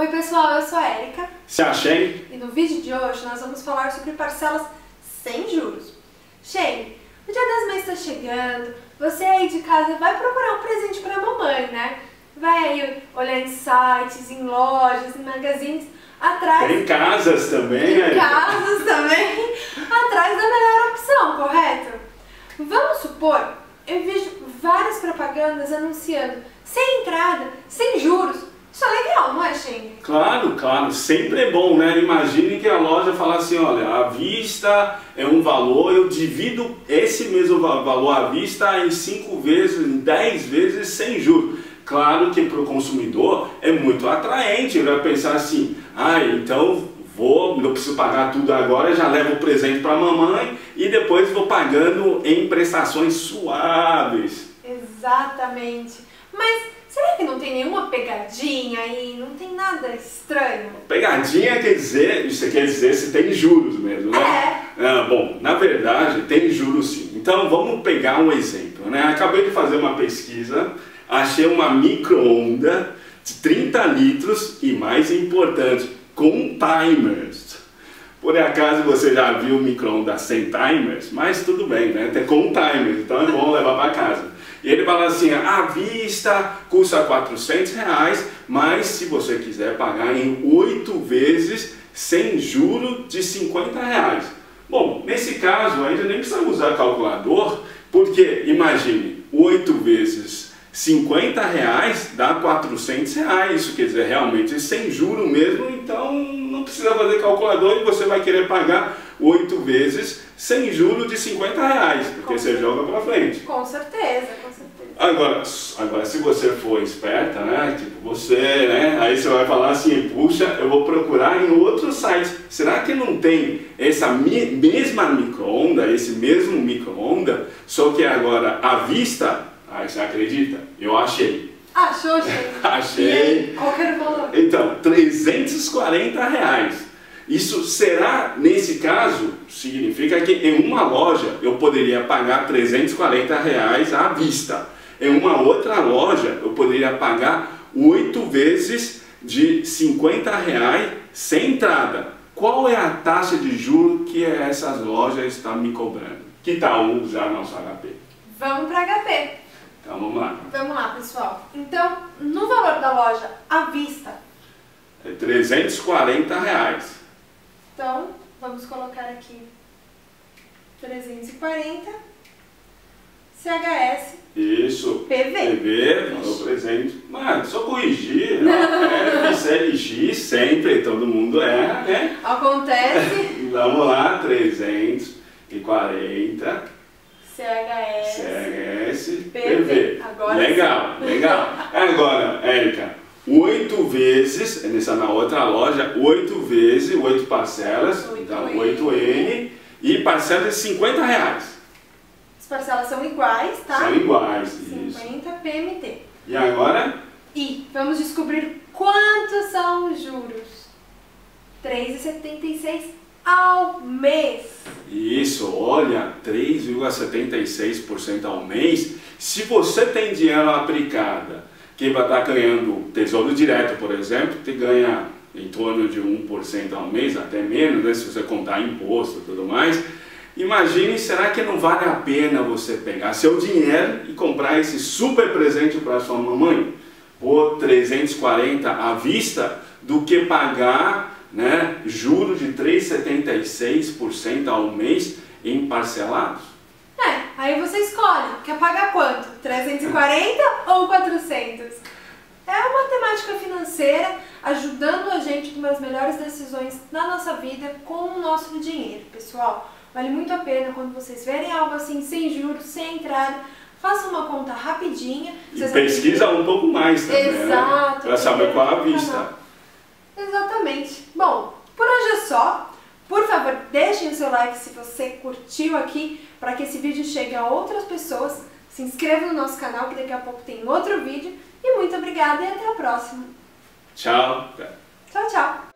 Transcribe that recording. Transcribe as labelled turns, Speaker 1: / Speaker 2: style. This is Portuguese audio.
Speaker 1: Oi pessoal, eu sou a Erika.
Speaker 2: Se a Shane.
Speaker 1: E no vídeo de hoje nós vamos falar sobre parcelas sem juros. Shane, o dia das mães está chegando, você aí de casa vai procurar um presente para a mamãe, né? Vai aí olhar em sites, em lojas, em magazines, atrás...
Speaker 2: Em casas também,
Speaker 1: Em casas também, atrás da melhor opção, correto? Vamos supor, eu vejo várias propagandas anunciando sem entrada, sem juros, isso é legal, não é, Shane?
Speaker 2: Claro, claro, sempre é bom, né? Imagine que a loja fala assim, olha, a vista é um valor, eu divido esse mesmo valor à vista em 5 vezes, em 10 vezes sem juros. Claro que para o consumidor é muito atraente, ele vai pensar assim, ah, então vou, não preciso pagar tudo agora, já levo o presente para a mamãe e depois vou pagando em prestações suaves.
Speaker 1: Exatamente. Mas Será que não tem nenhuma pegadinha aí? Não tem nada estranho?
Speaker 2: Pegadinha quer dizer, isso quer dizer se tem juros mesmo,
Speaker 1: né?
Speaker 2: É. Ah, bom, na verdade tem juros sim. Então vamos pegar um exemplo, né? Acabei de fazer uma pesquisa, achei uma micro-onda de 30 litros e mais importante, com timers. Por acaso você já viu micro-ondas sem timers? Mas tudo bem, né? Tem com timers, então é bom levar para casa. E ele fala assim, a vista custa 400 reais, mas se você quiser pagar em oito vezes, sem juro de 50 reais. Bom, nesse caso ainda nem precisa usar calculador, porque imagine, oito vezes 50 reais dá 400 reais, isso quer dizer realmente sem juro mesmo, então não precisa fazer calculador e você vai querer pagar oito vezes sem juro de 50 reais, porque
Speaker 1: com
Speaker 2: você certeza. joga para frente.
Speaker 1: Com certeza, com certeza.
Speaker 2: Agora, agora, se você for esperta, né, tipo você, né, aí você vai falar assim, puxa, eu vou procurar em outros sites. Será que não tem essa mesma micro-onda, esse mesmo micro-onda, só que agora à vista, aí você acredita? Eu achei.
Speaker 1: Achou,
Speaker 2: achei.
Speaker 1: Qual que era o valor?
Speaker 2: Então, 340 reais. Isso será, nesse caso, significa que em uma loja eu poderia pagar 340 reais à vista. Em uma outra loja eu poderia pagar oito vezes de 50 reais sem entrada. Qual é a taxa de juros que essas lojas estão me cobrando? Que tal usar nosso HP?
Speaker 1: Vamos para HP.
Speaker 2: Então vamos lá.
Speaker 1: Vamos lá, pessoal. Então, no valor da loja à vista,
Speaker 2: é 340 reais.
Speaker 1: Então, vamos colocar aqui 340 CHS
Speaker 2: Isso.
Speaker 1: PV.
Speaker 2: PV, falou presente. Mano, só corrigir. Né? FCLX sempre, todo mundo erra, né?
Speaker 1: Acontece.
Speaker 2: Vamos lá, 340
Speaker 1: CHS,
Speaker 2: CHS
Speaker 1: PV.
Speaker 2: PV.
Speaker 1: Agora
Speaker 2: legal,
Speaker 1: sim.
Speaker 2: legal. Agora, Érica, oito vezes, nessa na outra loja, oito vezes, oito parcelas,
Speaker 1: Oito
Speaker 2: então
Speaker 1: N.
Speaker 2: 8N, e parcela de 50 reais.
Speaker 1: As parcelas são iguais, tá?
Speaker 2: São iguais, isso.
Speaker 1: 50 PMT.
Speaker 2: E agora?
Speaker 1: E vamos descobrir quantos são os juros. 3,76 ao mês.
Speaker 2: Isso, olha, 3,76% ao mês. Se você tem dinheiro aplicado, que vai estar ganhando tesouro direto, por exemplo, que ganha em torno de 1% ao mês, até menos, né, se você contar imposto e tudo mais. Imagine, será que não vale a pena você pegar seu dinheiro e comprar esse super presente para sua mamãe por 340 à vista do que pagar né, juros de 3,76% ao mês em parcelados?
Speaker 1: É, aí você escolhe. Quer pagar quanto? 340 ou 400? É uma matemática financeira ajudando a gente a tomar as melhores decisões na nossa vida com o nosso dinheiro, pessoal. Vale muito a pena quando vocês verem algo assim, sem juros, sem entrada, faça uma conta rapidinha.
Speaker 2: E pesquisa um pouco mais também,
Speaker 1: Exato.
Speaker 2: né? Para saber qual a vista.
Speaker 1: Exatamente. Bom, por hoje é só. Por favor, deixem o seu like se você curtiu aqui, para que esse vídeo chegue a outras pessoas. Se inscreva no nosso canal, que daqui a pouco tem outro vídeo. E muito obrigada e até a próxima.
Speaker 2: Tchau.
Speaker 1: Tchau, tchau.